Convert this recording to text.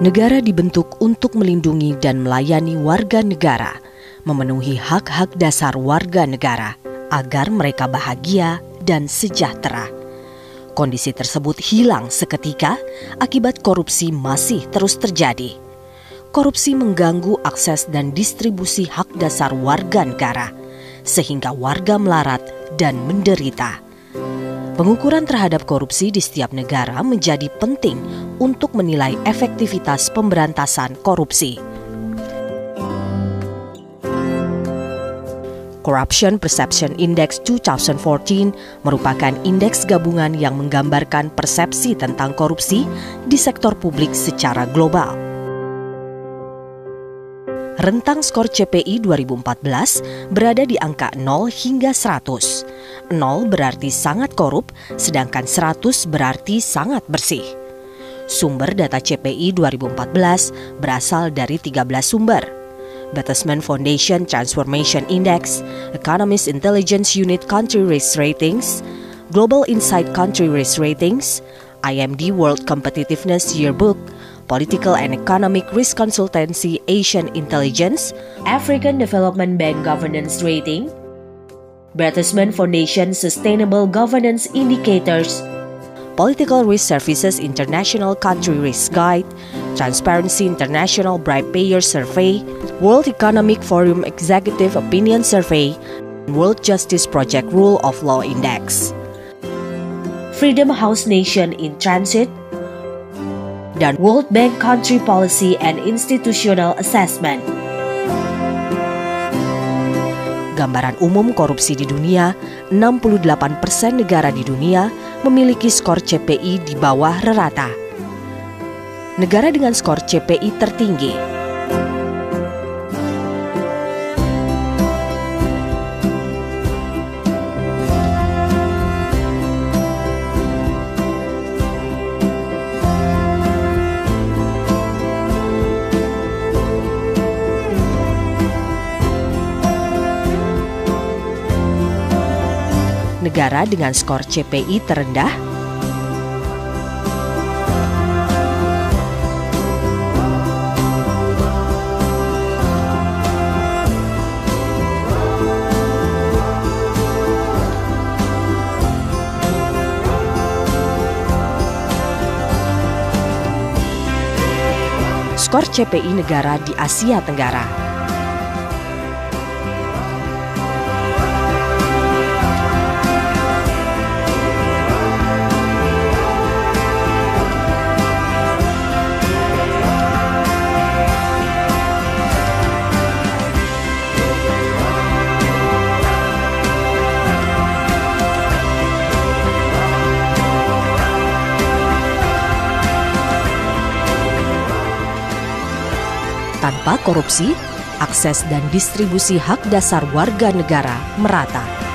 Negara dibentuk untuk melindungi dan melayani warga negara, memenuhi hak-hak dasar warga negara agar mereka bahagia dan sejahtera. Kondisi tersebut hilang seketika akibat korupsi masih terus terjadi. Korupsi mengganggu akses dan distribusi hak dasar warga negara, sehingga warga melarat dan menderita. Pengukuran terhadap korupsi di setiap negara menjadi penting untuk menilai efektivitas pemberantasan korupsi. Corruption Perception Index 2014 merupakan indeks gabungan yang menggambarkan persepsi tentang korupsi di sektor publik secara global. Rentang skor CPI 2014 berada di angka 0 hingga 100. 0 berarti sangat korup, sedangkan 100 berarti sangat bersih. Sumber data CPI 2014 berasal dari 13 sumber. Bertelsmann Foundation Transformation Index, Economist Intelligence Unit Country Risk Ratings, Global Insight Country Risk Ratings, IMD World Competitiveness Yearbook, Political and Economic Risk Consultancy Asian Intelligence, African Development Bank Governance Rating, Bertelsmann Foundation Sustainable Governance Indicators, Political Risk Services International Country Risk Guide, Transparency International Bribe Payer Survey, World Economic Forum Executive Opinion Survey, World Justice Project Rule of Law Index. Freedom House Nation in Transit, dan World Bank Country Policy and Institutional Assessment. Gambaran umum korupsi di dunia, 68% negara di dunia memiliki skor CPI di bawah rata. Negara dengan skor CPI tertinggi negara dengan skor CPI terendah? Skor CPI negara di Asia Tenggara Tanpa korupsi, akses dan distribusi hak dasar warga negara merata.